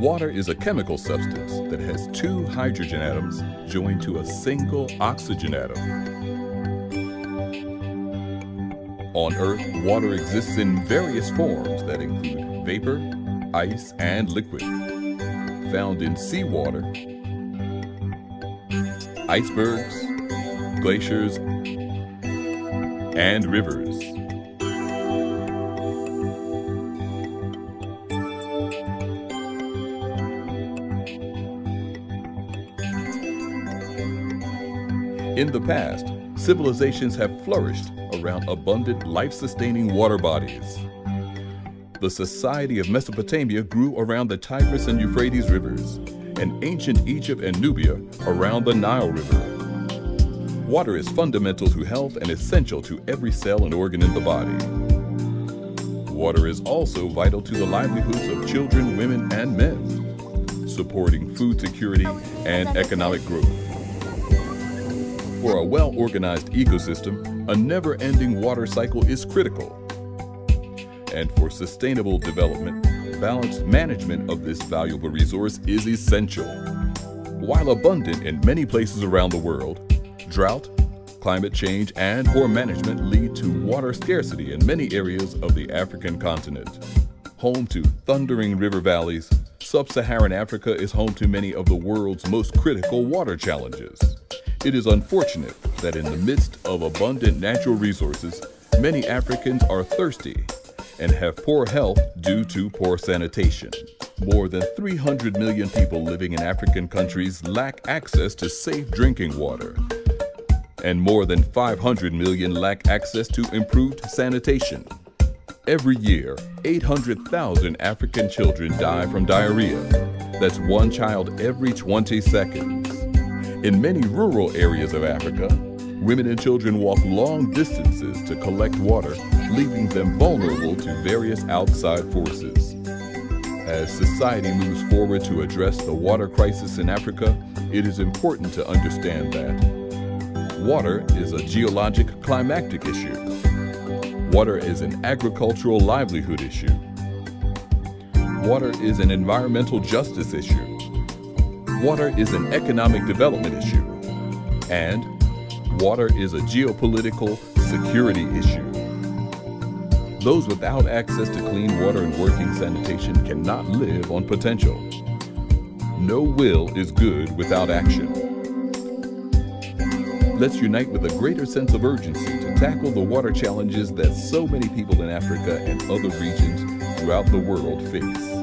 Water is a chemical substance that has two hydrogen atoms joined to a single oxygen atom. On Earth, water exists in various forms that include vapor, ice, and liquid. Found in seawater, icebergs, glaciers, and rivers. In the past, civilizations have flourished around abundant life-sustaining water bodies. The society of Mesopotamia grew around the Tigris and Euphrates rivers, and ancient Egypt and Nubia around the Nile River. Water is fundamental to health and essential to every cell and organ in the body. Water is also vital to the livelihoods of children, women, and men, supporting food security and economic growth. For a well-organized ecosystem, a never-ending water cycle is critical. And for sustainable development, balanced management of this valuable resource is essential. While abundant in many places around the world, drought, climate change, and poor management lead to water scarcity in many areas of the African continent. Home to thundering river valleys, sub-Saharan Africa is home to many of the world's most critical water challenges. It is unfortunate that in the midst of abundant natural resources, many Africans are thirsty and have poor health due to poor sanitation. More than 300 million people living in African countries lack access to safe drinking water. And more than 500 million lack access to improved sanitation. Every year, 800,000 African children die from diarrhea. That's one child every 20 seconds. In many rural areas of Africa, women and children walk long distances to collect water, leaving them vulnerable to various outside forces. As society moves forward to address the water crisis in Africa, it is important to understand that water is a geologic climactic issue. Water is an agricultural livelihood issue. Water is an environmental justice issue water is an economic development issue, and water is a geopolitical security issue. Those without access to clean water and working sanitation cannot live on potential. No will is good without action. Let's unite with a greater sense of urgency to tackle the water challenges that so many people in Africa and other regions throughout the world face.